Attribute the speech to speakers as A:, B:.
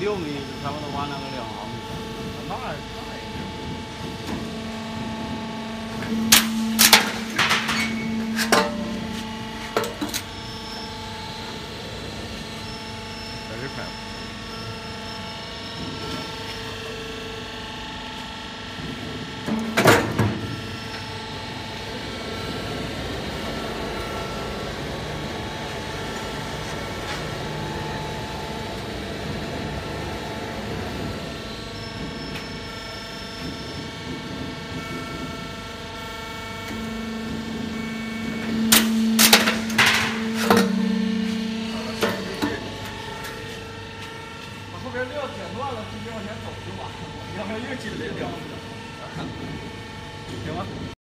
A: 六米差不多挖那个两毫米。
B: 那那
C: 在这看。
B: 后边料剪断了，直接往前走就完了。要不然又紧来聊。
C: 行吧。